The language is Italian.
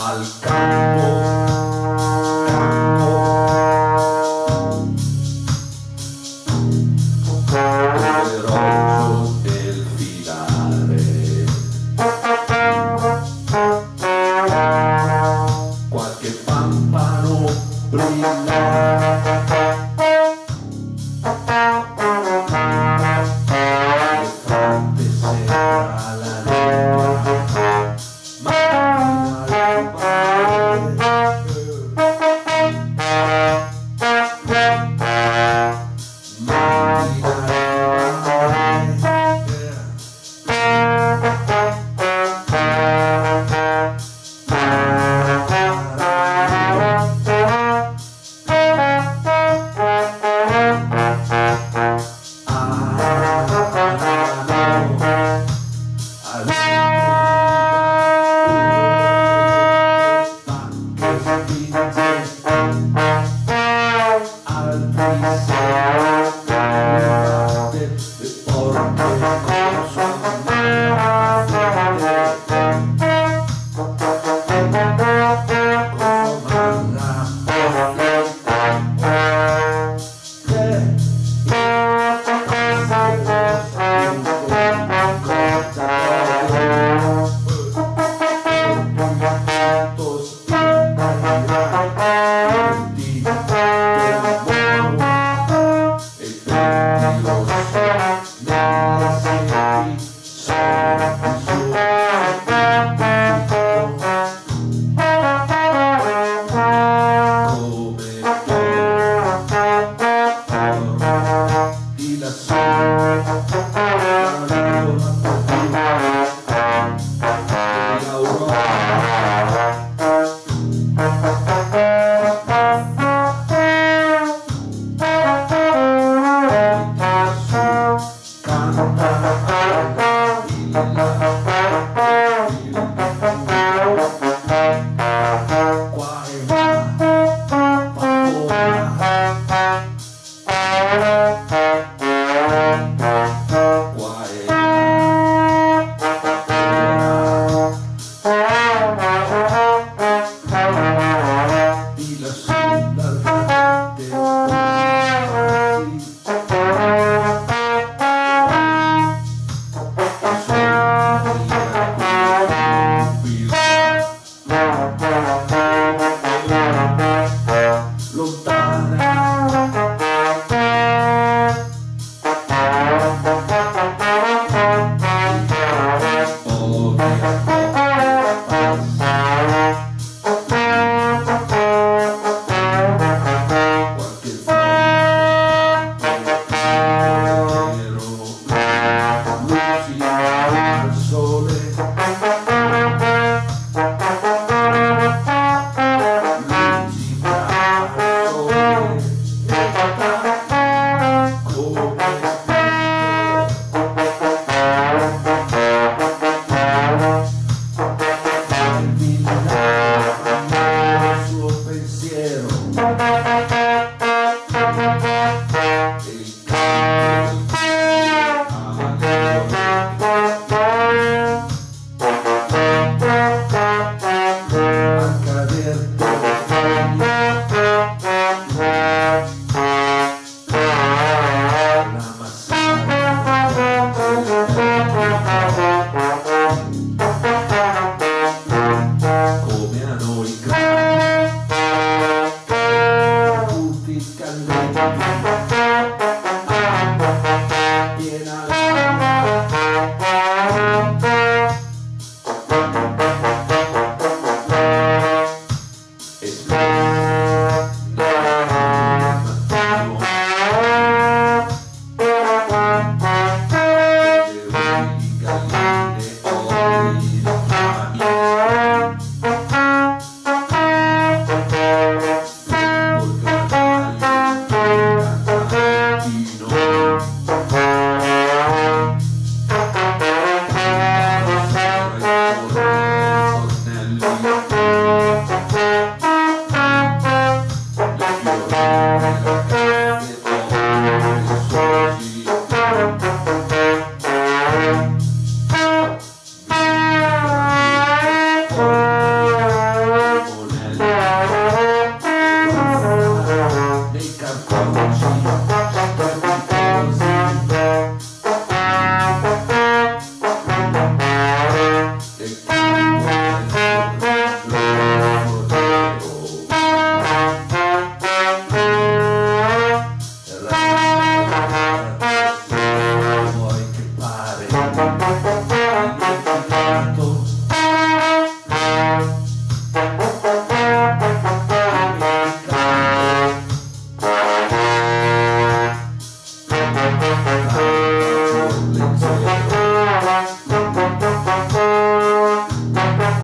al campo, campo, del filare, qualche pampano brilla. Música